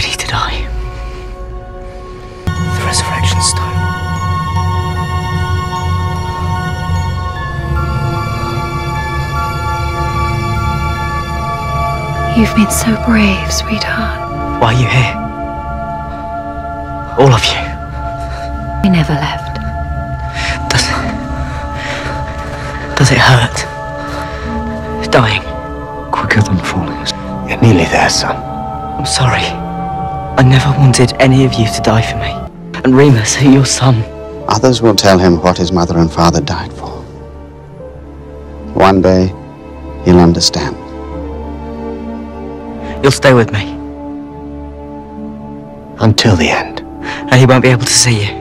ready to die. The resurrection stone. You've been so brave, sweetheart. Why are you here? All of you. We never left. Does it... Does it hurt? Dying. Quicker than falling. You're nearly there, son. I'm sorry. I never wanted any of you to die for me. And Remus, your son. Others will tell him what his mother and father died for. One day, he'll understand. You'll stay with me. Until the end. And he won't be able to see you.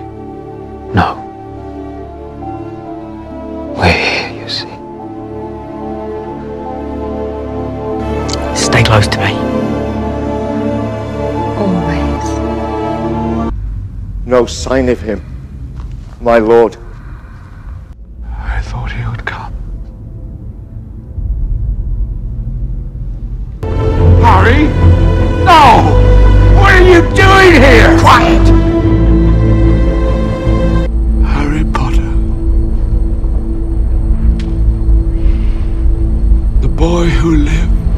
No. We're here, you see. Stay close to me. no sign of him, my lord. I thought he would come. Harry? No! What are you doing here? Quiet! Harry Potter, the boy who lived.